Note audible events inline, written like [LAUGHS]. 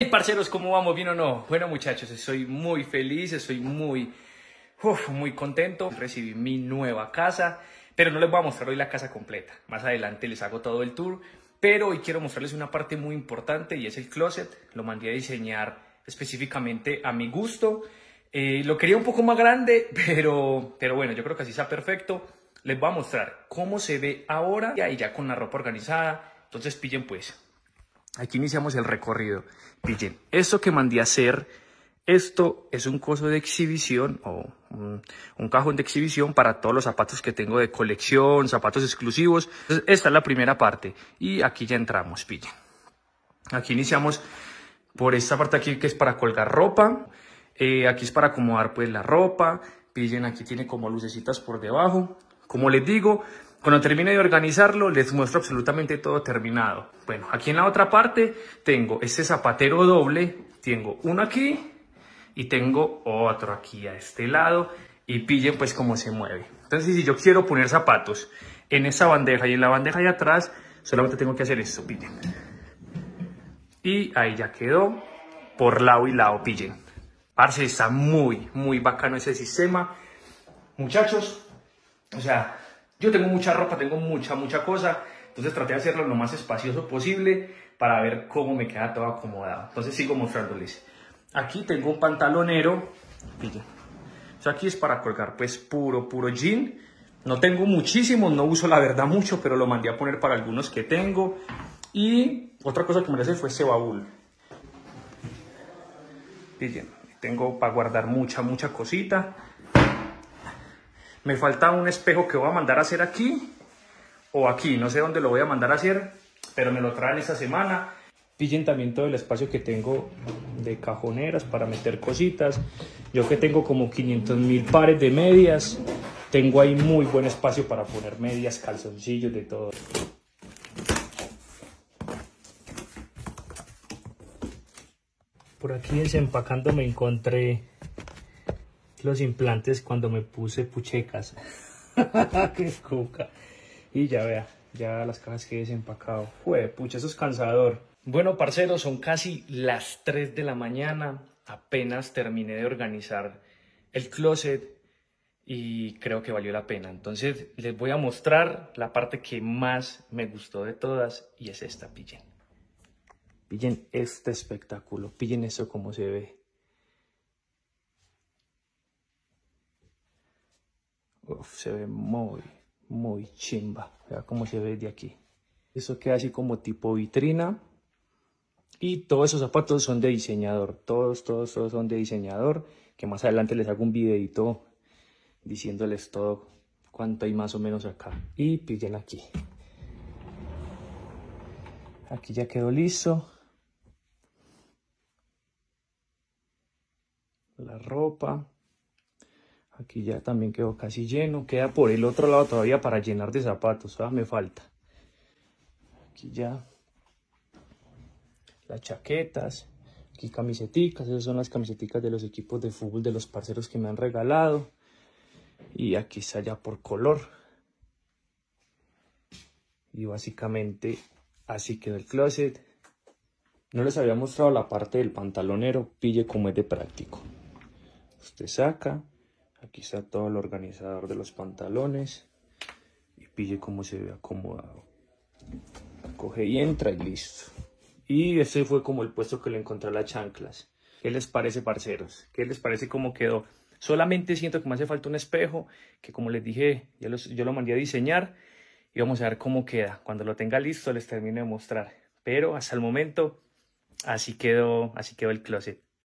Hey, parceros, ¿cómo vamos? ¿Bien o no? Bueno, muchachos, estoy muy feliz, estoy muy, uf, muy contento. Recibí mi nueva casa, pero no les voy a mostrar hoy la casa completa. Más adelante les hago todo el tour, pero hoy quiero mostrarles una parte muy importante y es el closet. Lo mandé a diseñar específicamente a mi gusto. Eh, lo quería un poco más grande, [LAUGHS] pero, pero bueno, yo creo que así está perfecto. Les voy a mostrar cómo se ve ahora y ya con la ropa organizada. Entonces pillen pues. Aquí iniciamos el recorrido. Pillen, esto que mandé a hacer, esto es un coso de exhibición o un, cajón de exhibición para todos los zapatos que tengo de colección, zapatos exclusivos. Esta es la primera parte y aquí ya entramos, pillen. Aquí iniciamos por esta parte aquí que es para colgar ropa. Eh, aquí es para acomodar pues la ropa. Pillen, aquí tiene como lucecitas por debajo. Como les digo, cuando termine de organizarlo, les muestro absolutamente todo terminado. Bueno, aquí en la otra parte tengo este zapatero doble. Tengo uno aquí y tengo otro aquí a este lado. Y pillen pues cómo se mueve. Entonces, si yo quiero poner zapatos en esa bandeja y en la bandeja de atrás, solamente tengo que hacer esto, pillen. Y ahí ya quedó por lado y lado, pillen. Parce, está muy, muy bacano ese sistema. Muchachos, o sea, yo tengo mucha ropa, tengo mucha, mucha cosa. Entonces traté de hacerlo lo más espacioso posible para ver cómo me queda todo acomodado. Entonces sigo mostrándoles. Aquí tengo un pantalonero. Pillen. O aquí es para colgar pues puro, puro jean. No tengo muchísimos, no uso la verdad mucho, pero lo mandé a poner para algunos que tengo. Y otra cosa que me hace fue ese baúl. Pillen. Tengo para guardar mucha, mucha cosita. Me falta un espejo que voy a mandar a hacer aquí o aquí. No sé dónde lo voy a mandar a hacer, pero me lo traen esta semana. Pillen también todo el espacio que tengo de cajoneras para meter cositas. Yo que tengo como 500 mil pares de medias. Tengo ahí muy buen espacio para poner medias, calzoncillos, de todo. Por aquí desempacando me encontré los implantes cuando me puse puchecas. [LAUGHS] ¡Qué! Y ya vea, ya las cajas que he desempacado. Fue, pucha, eso es cansador. Bueno, parceros, son casi las 3 de la mañana. Apenas terminé de organizar el closet y creo que valió la pena. Entonces les voy a mostrar la parte que más me gustó de todas y es esta, pillen. Pillen este espectáculo, pillen eso como se ve. Se ve muy, muy chimba. Vea cómo se ve de aquí. Eso queda así como tipo vitrina. Y todos esos zapatos son de diseñador. Todos, todos, todos son de diseñador. Que más adelante les hago un videito diciéndoles todo cuánto hay más o menos acá. Y pillen aquí. Aquí ya quedó listo. La ropa. Aquí ya también quedó casi lleno. Queda por el otro lado todavía para llenar de zapatos. Ah, me falta. Aquí ya. Las chaquetas. Aquí camiseticas. Esas son las camiseticas de los equipos de fútbol de los parceros que me han regalado. Y aquí está ya por color. Y básicamente así quedó el closet. No les había mostrado la parte del pantalonero. Pille como es de práctico. Usted saca Aquí está todo el organizador de los pantalones. Y pille cómo se ve acomodado. Coge y entra y listo. Y ese fue como el puesto que le encontré a las chanclas. ¿Qué les parece, parceros? ¿Qué les parece cómo quedó? Solamente siento que me hace falta un espejo, que como les dije, yo, los, yo lo mandé a diseñar. Y vamos a ver cómo queda. Cuando lo tenga listo les termino de mostrar. Pero hasta el momento, así quedó, así quedó el closet.